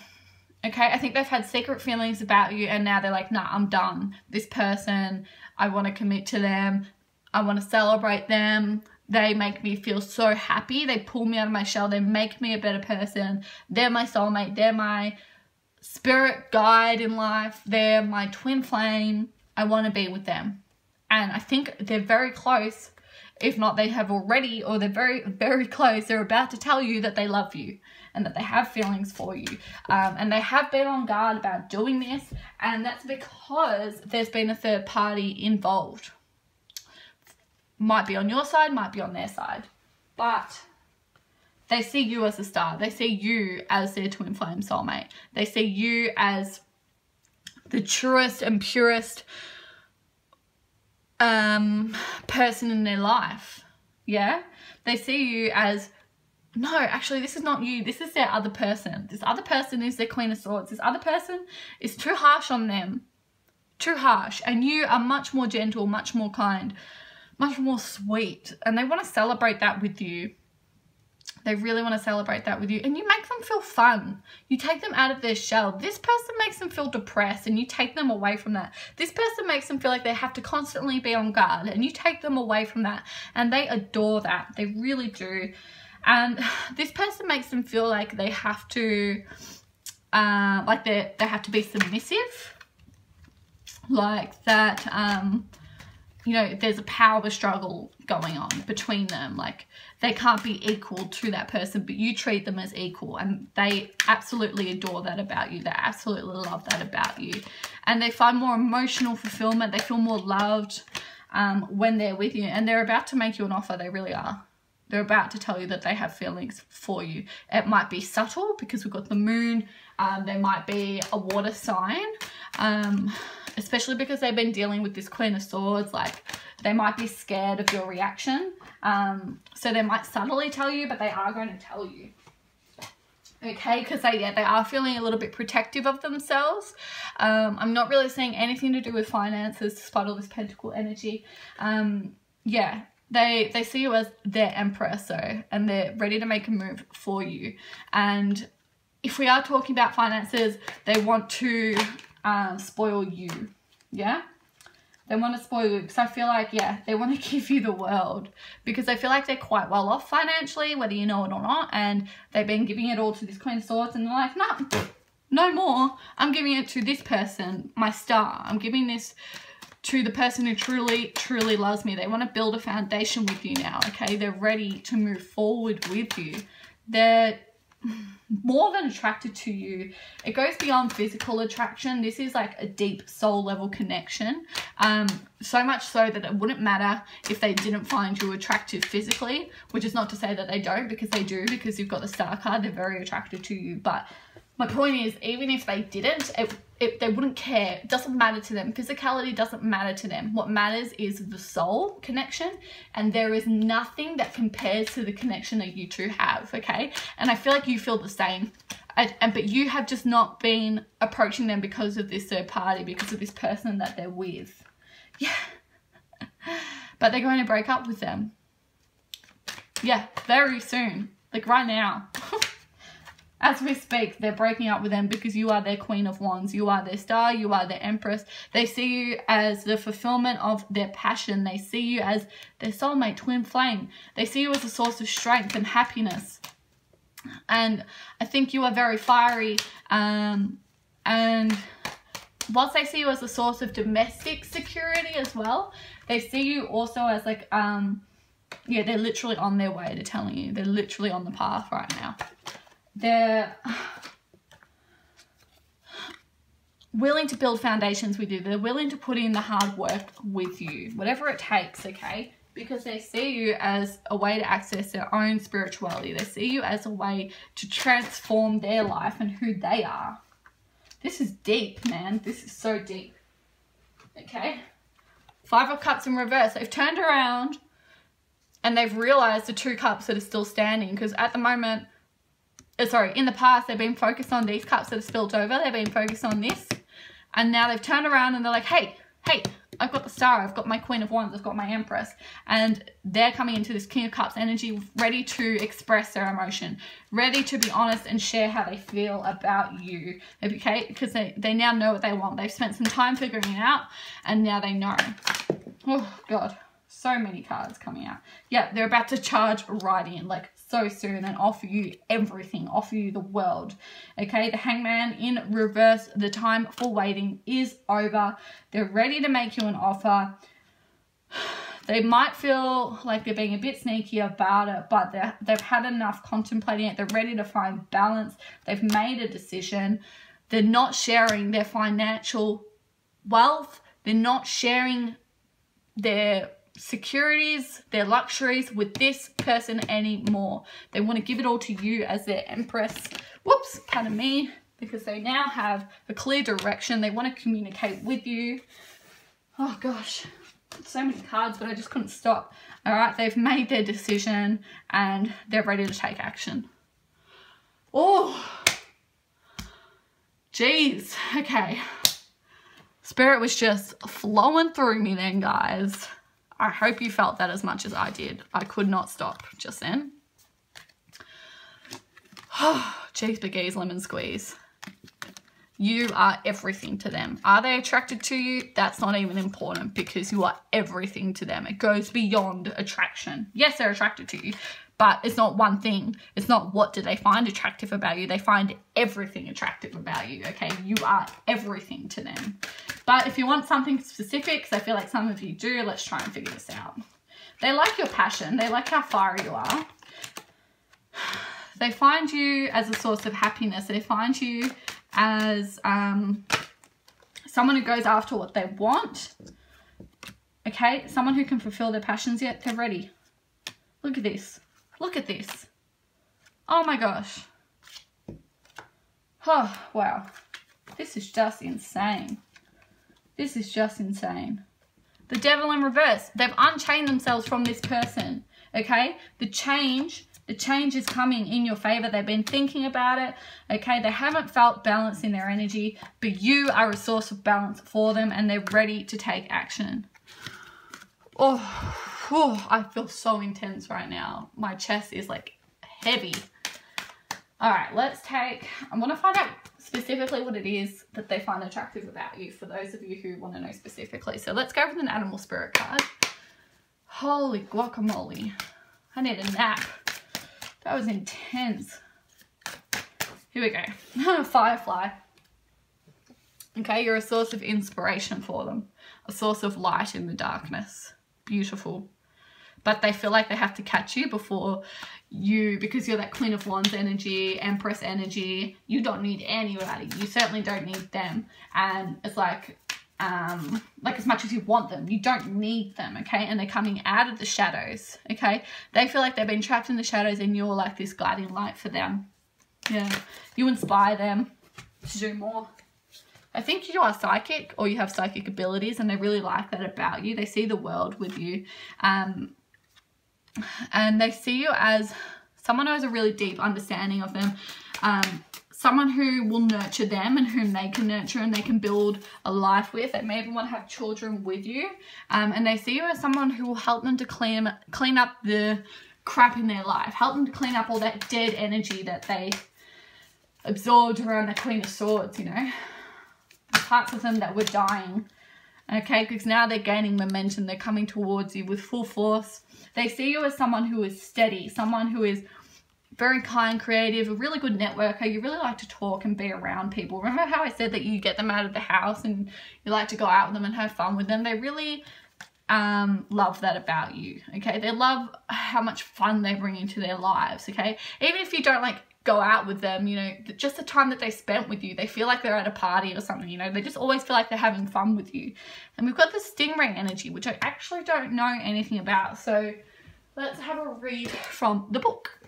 Okay, I think they've had secret feelings about you and now they're like, nah, I'm done. This person, I want to commit to them. I want to celebrate them. They make me feel so happy. They pull me out of my shell. They make me a better person. They're my soulmate. They're my spirit guide in life. They're my twin flame. I want to be with them. And I think they're very close. If not, they have already, or they're very, very close. They're about to tell you that they love you and that they have feelings for you. Um, and they have been on guard about doing this, and that's because there's been a third party involved. Might be on your side, might be on their side. But they see you as a star. They see you as their twin flame soulmate. They see you as the truest and purest um, person in their life. Yeah? They see you as no, actually, this is not you. This is their other person. This other person is their Queen of Swords. This other person is too harsh on them. Too harsh. And you are much more gentle, much more kind, much more sweet. And they want to celebrate that with you. They really want to celebrate that with you. And you make them feel fun. You take them out of their shell. This person makes them feel depressed and you take them away from that. This person makes them feel like they have to constantly be on guard and you take them away from that. And they adore that. They really do. And this person makes them feel like they have to, uh, like they they have to be submissive, like that. Um, you know, there's a power struggle going on between them. Like they can't be equal to that person, but you treat them as equal and they absolutely adore that about you. They absolutely love that about you. And they find more emotional fulfillment. They feel more loved um, when they're with you and they're about to make you an offer. They really are. They're about to tell you that they have feelings for you. It might be subtle because we've got the moon. Um, there might be a water sign. Um, especially because they've been dealing with this Queen of Swords, like they might be scared of your reaction. Um, so they might subtly tell you, but they are going to tell you. Okay, because they, yeah, they are feeling a little bit protective of themselves. Um, I'm not really seeing anything to do with finances despite all this pentacle energy. Um, yeah, they they see you as their emperor so and they're ready to make a move for you and if we are talking about finances they want to um, spoil you. Yeah? They want to spoil you because I feel like, yeah, they want to give you the world because they feel like they're quite well off financially, whether you know it or not. And they've been giving it all to this Queen of Swords and they're like, nah, no more. I'm giving it to this person, my star. I'm giving this to the person who truly, truly loves me. They want to build a foundation with you now, okay? They're ready to move forward with you. They're more than attracted to you. It goes beyond physical attraction. This is like a deep soul level connection. Um, so much so that it wouldn't matter if they didn't find you attractive physically, which is not to say that they don't because they do because you've got the star card. They're very attracted to you. But my point is, even if they didn't, it, it, they wouldn't care. It doesn't matter to them. Physicality doesn't matter to them. What matters is the soul connection, and there is nothing that compares to the connection that you two have, okay? And I feel like you feel the same. I, and But you have just not been approaching them because of this third party, because of this person that they're with. Yeah. but they're going to break up with them. Yeah, very soon. Like right now. As we speak, they're breaking up with them because you are their queen of wands. You are their star. You are their empress. They see you as the fulfillment of their passion. They see you as their soulmate, twin flame. They see you as a source of strength and happiness. And I think you are very fiery. Um, and whilst they see you as a source of domestic security as well, they see you also as like, um, yeah, they're literally on their way to telling you. They're literally on the path right now they're willing to build foundations with you. They're willing to put in the hard work with you, whatever it takes, okay? Because they see you as a way to access their own spirituality. They see you as a way to transform their life and who they are. This is deep, man. This is so deep. Okay? Five of Cups in reverse. They've turned around and they've realized the two cups that are still standing because at the moment Uh, sorry, in the past, they've been focused on these cups that have spilt over. They've been focused on this. And now they've turned around and they're like, hey, hey, I've got the star, I've got my queen of wands, I've got my empress. And they're coming into this king of cups energy, ready to express their emotion, ready to be honest and share how they feel about you. Okay, because they, they now know what they want. They've spent some time figuring it out and now they know. Oh, God. So many cards coming out. Yeah, they're about to charge right in. Like, so soon and offer you everything, offer you the world. Okay, the hangman in reverse, the time for waiting is over. They're ready to make you an offer. They might feel like they're being a bit sneaky about it, but they've had enough contemplating it. They're ready to find balance. They've made a decision. They're not sharing their financial wealth. They're not sharing their securities, their luxuries with this person anymore. They want to give it all to you as their empress. Whoops, pardon me. Because they now have a clear direction. They want to communicate with you. Oh gosh, so many cards, but I just couldn't stop. All right, they've made their decision and they're ready to take action. Oh, jeez. Okay. Spirit was just flowing through me then, guys. I hope you felt that as much as I did. I could not stop just then. Cheese Biggies lemon squeeze. You are everything to them. Are they attracted to you? That's not even important because you are everything to them. It goes beyond attraction. Yes, they're attracted to you, but it's not one thing. It's not what do they find attractive about you. They find everything attractive about you, okay? You are everything to them. But if you want something specific, because I feel like some of you do, let's try and figure this out. They like your passion. They like how far you are. They find you as a source of happiness. They find you as um, someone who goes after what they want. Okay, someone who can fulfill their passions yet they're ready. Look at this. Look at this. Oh my gosh. Oh, wow. This is just insane. This is just insane. The devil in reverse. They've unchained themselves from this person. Okay? The change the change is coming in your favor. They've been thinking about it. Okay, they haven't felt balance in their energy, but you are a source of balance for them and they're ready to take action. Oh, oh I feel so intense right now. My chest is like heavy. All right, let's take, I want to find out specifically what it is that they find attractive about you for those of you who want to know specifically. So let's go with an animal spirit card. Holy guacamole. I need a nap. That was intense. Here we go. Firefly. Okay, you're a source of inspiration for them. A source of light in the darkness. Beautiful. But they feel like they have to catch you before you, because you're that Queen of Wands energy, Empress energy, you don't need anybody. You certainly don't need them. And it's like, um, like as much as you want them. You don't need them, okay? And they're coming out of the shadows, okay? They feel like they've been trapped in the shadows and you're like this guiding light for them. Yeah. You inspire them to do more. I think you are psychic or you have psychic abilities and they really like that about you. They see the world with you. Um, and they see you as someone who has a really deep understanding of them. Um, someone who will nurture them and whom they can nurture and they can build a life with. They may even want to have children with you. Um, and they see you as someone who will help them to clean, clean up the crap in their life. Help them to clean up all that dead energy that they absorbed around the Queen of Swords, you know. The parts of them that were dying. Okay, because now they're gaining momentum. They're coming towards you with full force. They see you as someone who is steady, someone who is very kind, creative, a really good networker. You really like to talk and be around people. Remember how I said that you get them out of the house and you like to go out with them and have fun with them? They really um, love that about you, okay? They love how much fun they bring into their lives, okay? Even if you don't like go out with them, you know, just the time that they spent with you, they feel like they're at a party or something, you know, they just always feel like they're having fun with you. And we've got the stingray energy, which I actually don't know anything about. So let's have a read from the book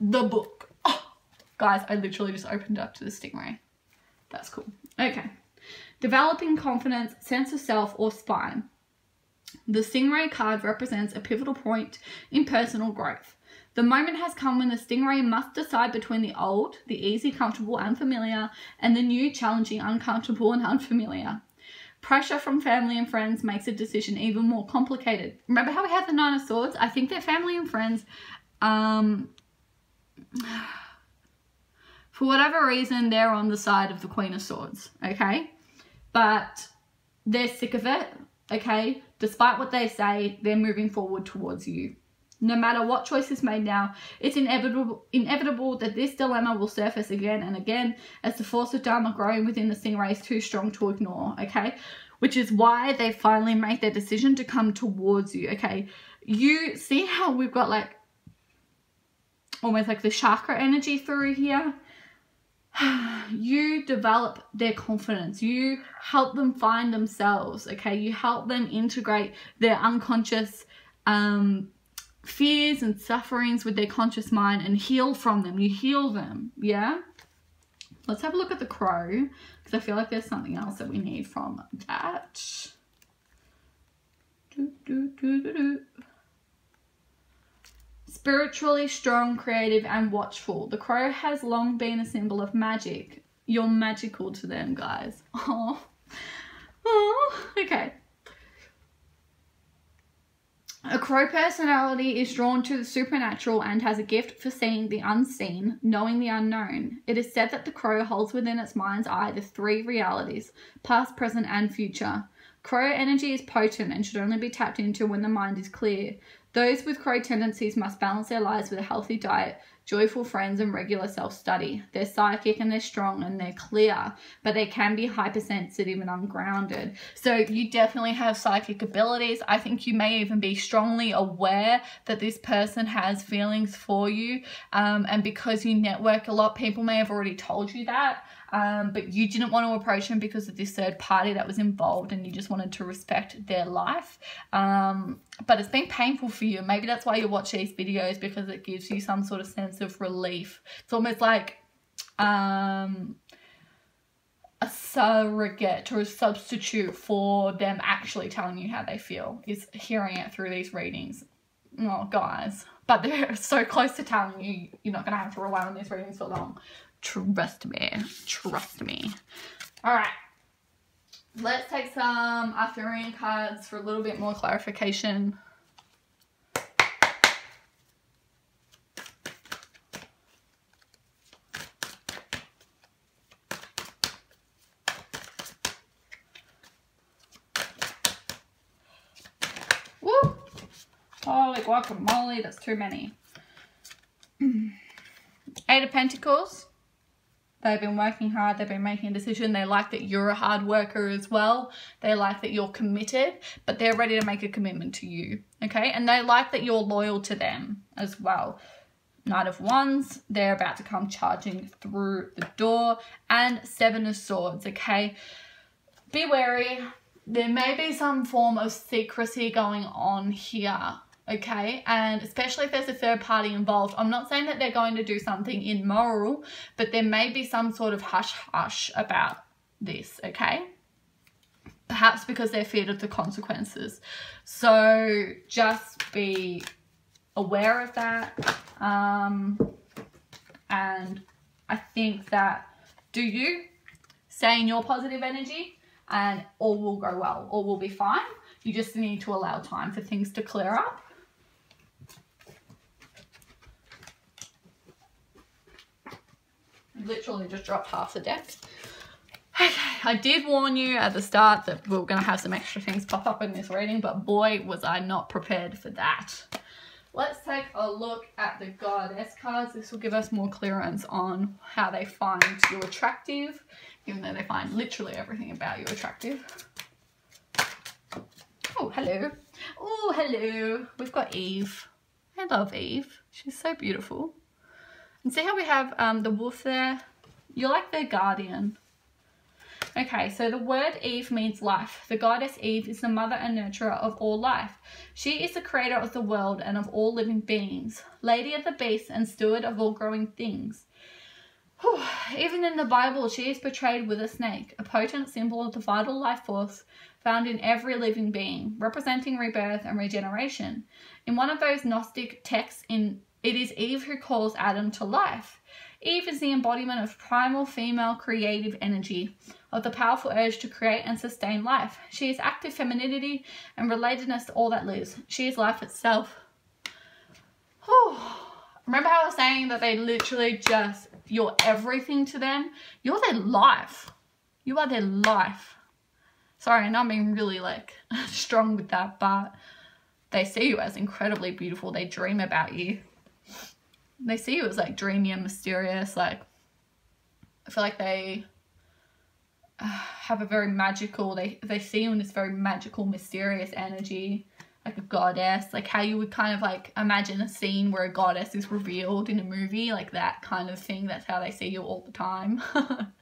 the book. Oh, guys, I literally just opened up to the stingray. That's cool. Okay. Developing confidence, sense of self, or spine. The stingray card represents a pivotal point in personal growth. The moment has come when the stingray must decide between the old, the easy, comfortable, and familiar, and the new, challenging, uncomfortable, and unfamiliar. Pressure from family and friends makes a decision even more complicated. Remember how we had the Nine of Swords? I think their family and friends um, for whatever reason, they're on the side of the Queen of Swords, okay? But they're sick of it, okay? Despite what they say, they're moving forward towards you. No matter what choice is made now, it's inevitable, inevitable that this dilemma will surface again and again as the force of Dharma growing within the Stingray is too strong to ignore, okay? Which is why they finally make their decision to come towards you, okay? You see how we've got like almost like the chakra energy through here, you develop their confidence. You help them find themselves, okay? You help them integrate their unconscious um, fears and sufferings with their conscious mind and heal from them. You heal them, yeah? Let's have a look at the crow because I feel like there's something else that we need from that. Do, do, do, Spiritually strong, creative, and watchful. The crow has long been a symbol of magic. You're magical to them, guys. Oh, oh, okay. A crow personality is drawn to the supernatural and has a gift for seeing the unseen, knowing the unknown. It is said that the crow holds within its mind's eye the three realities past, present, and future. Crow energy is potent and should only be tapped into when the mind is clear. Those with crow tendencies must balance their lives with a healthy diet, joyful friends, and regular self study. They're psychic and they're strong and they're clear, but they can be hypersensitive and ungrounded. So you definitely have psychic abilities. I think you may even be strongly aware that this person has feelings for you. Um, and because you network a lot, people may have already told you that um, but you didn't want to approach them because of this third party that was involved and you just wanted to respect their life. Um, but it's been painful for you. Maybe that's why you watch these videos because it gives you some sort of sense of relief. It's almost like um, a surrogate or a substitute for them actually telling you how they feel is hearing it through these readings. Oh, guys. But they're so close to telling you you're not going to have to rely on these readings for long. Trust me. Trust me. Alright. Let's take some Arthurian cards for a little bit more clarification. Woo! Holy guacamole, that's too many. Eight of Pentacles. They've been working hard, they've been making a decision. They like that you're a hard worker as well. They like that you're committed, but they're ready to make a commitment to you, okay? And they like that you're loyal to them as well. Knight of Wands, they're about to come charging through the door. And Seven of Swords, okay? Be wary. There may be some form of secrecy going on here, okay? And especially if there's a third party involved, I'm not saying that they're going to do something immoral, but there may be some sort of hush hush about this, okay? Perhaps because they're feared of the consequences. So just be aware of that. Um, and I think that do you stay in your positive energy and all will go well, all will be fine. You just need to allow time for things to clear up. Literally just dropped half the deck. Okay, I did warn you at the start that we were going to have some extra things pop up in this reading, but boy, was I not prepared for that. Let's take a look at the Goddess cards. This will give us more clearance on how they find you attractive, even though they find literally everything about you attractive. Oh, hello. Oh, hello. We've got Eve. I love Eve. She's so beautiful. And see how we have um, the wolf there? You're like their guardian. Okay, so the word Eve means life. The goddess Eve is the mother and nurturer of all life. She is the creator of the world and of all living beings, lady of the beasts and steward of all growing things. Whew. Even in the Bible, she is portrayed with a snake, a potent symbol of the vital life force found in every living being, representing rebirth and regeneration. In one of those Gnostic texts in it is Eve who calls Adam to life. Eve is the embodiment of primal female creative energy, of the powerful urge to create and sustain life. She is active femininity and relatedness to all that lives. She is life itself. Whew. Remember how I was saying that they literally just, you're everything to them? You're their life. You are their life. Sorry, I'm being really like strong with that, but they see you as incredibly beautiful. They dream about you they see you as like dreamy and mysterious. Like, I feel like they uh, have a very magical, they, they see you in this very magical, mysterious energy, like a goddess, like how you would kind of like imagine a scene where a goddess is revealed in a movie, like that kind of thing. That's how they see you all the time.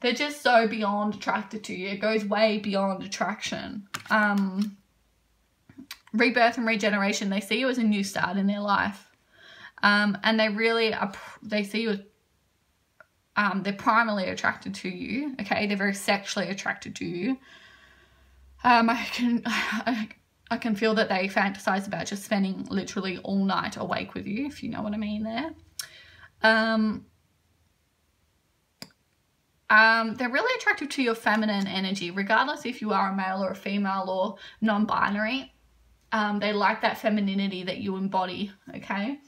They're just so beyond attracted to you. It goes way beyond attraction. Um, rebirth and regeneration, they see you as a new start in their life. Um, and they really, are, they see you as, um, they're primarily attracted to you, okay? They're very sexually attracted to you. Um, I can, I, I can feel that they fantasize about just spending literally all night awake with you, if you know what I mean there. Um, um, they're really attracted to your feminine energy, regardless if you are a male or a female or non-binary. um, they like that femininity that you embody, okay?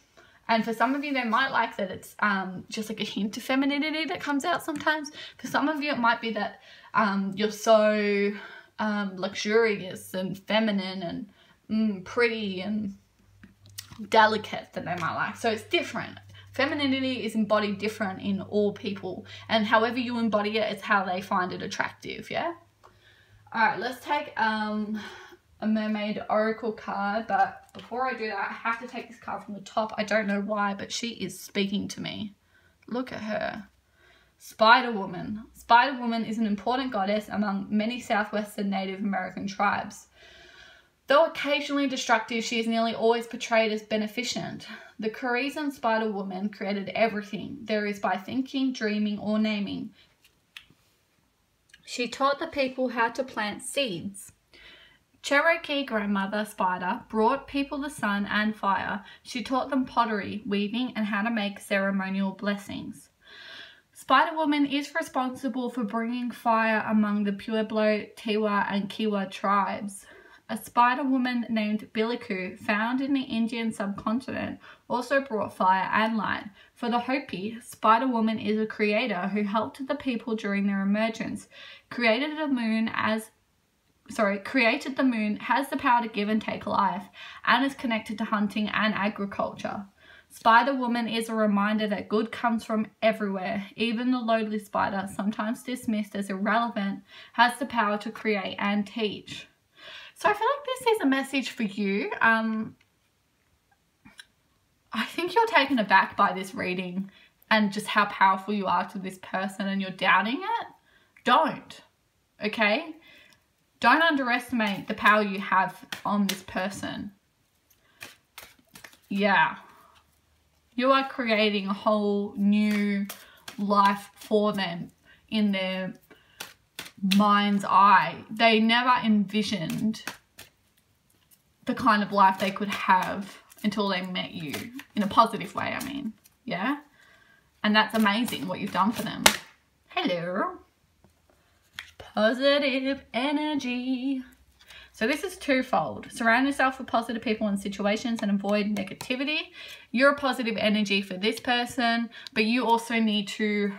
And for some of you, they might like that it's um, just like a hint of femininity that comes out sometimes. For some of you, it might be that um, you're so um, luxurious and feminine and mm, pretty and delicate that they might like. So it's different. Femininity is embodied different in all people. And however you embody it, it's how they find it attractive, yeah? All right, let's take um, a mermaid oracle card. But before I do that, I have to take this card from the top. I don't know why, but she is speaking to me. Look at her. Spider Woman. Spider Woman is an important goddess among many southwestern Native American tribes. Though occasionally destructive, she is nearly always portrayed as beneficent. The Keresan Spider Woman created everything there is by thinking, dreaming, or naming. She taught the people how to plant seeds. Cherokee grandmother Spider brought people the sun and fire. She taught them pottery, weaving, and how to make ceremonial blessings. Spider Woman is responsible for bringing fire among the Pueblo, Tewa, and Kiowa tribes. A spider woman named Biliku, found in the Indian subcontinent, also brought fire and light. For the Hopi, Spider Woman is a creator who helped the people during their emergence, created the moon as sorry, created the moon, has the power to give and take life, and is connected to hunting and agriculture. Spider Woman is a reminder that good comes from everywhere. Even the lowly spider, sometimes dismissed as irrelevant, has the power to create and teach. So I feel like this is a message for you. Um, I think you're taken aback by this reading and just how powerful you are to this person and you're doubting it. Don't, okay? Don't underestimate the power you have on this person. Yeah. You are creating a whole new life for them in their mind's eye. They never envisioned the kind of life they could have until they met you in a positive way, I mean. Yeah? And that's amazing what you've done for them. Hello. Positive energy. So this is twofold. Surround yourself with positive people and situations and avoid negativity. You're a positive energy for this person, but you also need to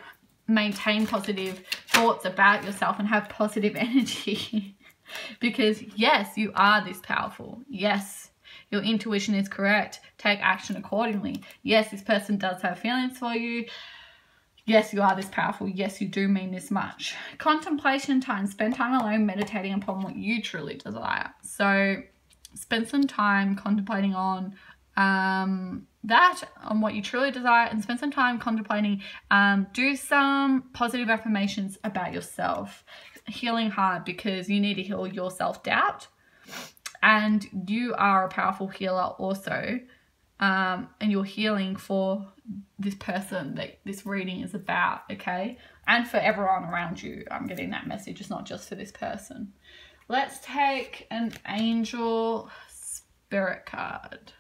maintain positive thoughts about yourself and have positive energy. because yes, you are this powerful. Yes, your intuition is correct. Take action accordingly. Yes, this person does have feelings for you. Yes, you are this powerful. Yes, you do mean this much. Contemplation time. Spend time alone meditating upon what you truly desire. So spend some time contemplating on um, that on what you truly desire and spend some time contemplating. Um, do some positive affirmations about yourself. Healing hard because you need to heal your self doubt. And you are a powerful healer also. Um, and you're healing for this person that this reading is about, okay? And for everyone around you. I'm getting that message. It's not just for this person. Let's take an angel spirit card.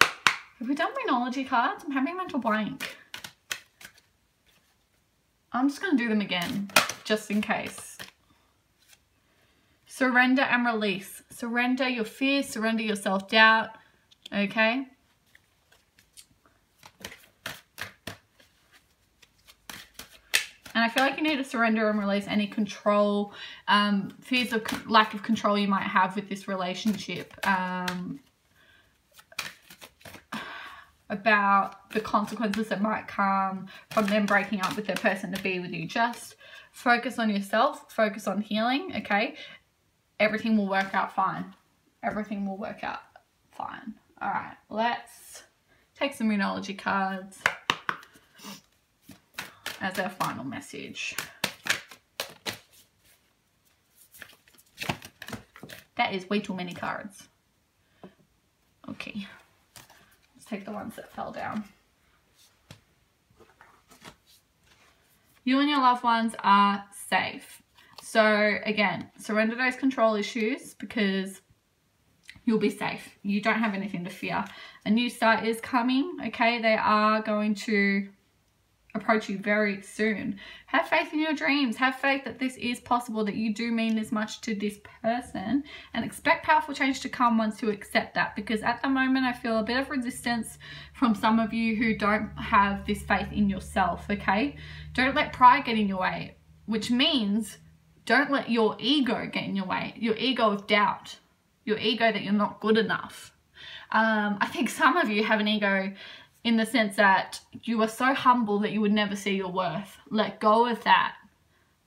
Have we done Rhinology cards? I'm having mental blank. I'm just going to do them again, just in case. Surrender and release. Surrender your fears, surrender your self-doubt, okay? And I feel like you need to surrender and release any control, um, fears of lack of control you might have with this relationship. Um, about the consequences that might come from them breaking up with their person to be with you. Just focus on yourself, focus on healing, okay? Everything will work out fine. Everything will work out fine. All right, let's take some Rhinology cards as our final message. That is way too many cards. Okay let's take the ones that fell down. You and your loved ones are safe. So again, surrender those control issues because you'll be safe. You don't have anything to fear. A new start is coming, okay? They are going to approach you very soon. Have faith in your dreams. Have faith that this is possible, that you do mean as much to this person, and expect powerful change to come once you accept that. Because at the moment, I feel a bit of resistance from some of you who don't have this faith in yourself, okay? Don't let pride get in your way, which means don't let your ego get in your way, your ego of doubt, your ego that you're not good enough. Um, I think some of you have an ego in the sense that you are so humble that you would never see your worth. Let go of that.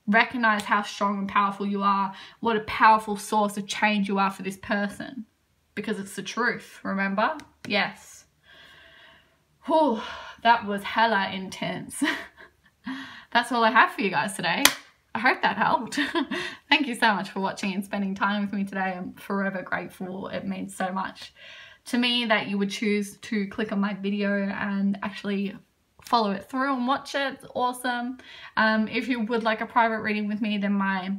Recognize how strong and powerful you are, what a powerful source of change you are for this person. Because it's the truth, remember? Yes. Whew, that was hella intense. That's all I have for you guys today. I hope that helped. Thank you so much for watching and spending time with me today. I'm forever grateful. It means so much to me that you would choose to click on my video and actually follow it through and watch it. It's awesome. Um, if you would like a private reading with me, then my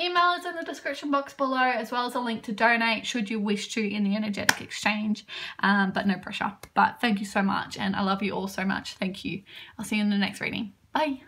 email is in the description box below as well as a link to donate should you wish to in the energetic exchange. Um, but no pressure. But thank you so much and I love you all so much. Thank you. I'll see you in the next reading. Bye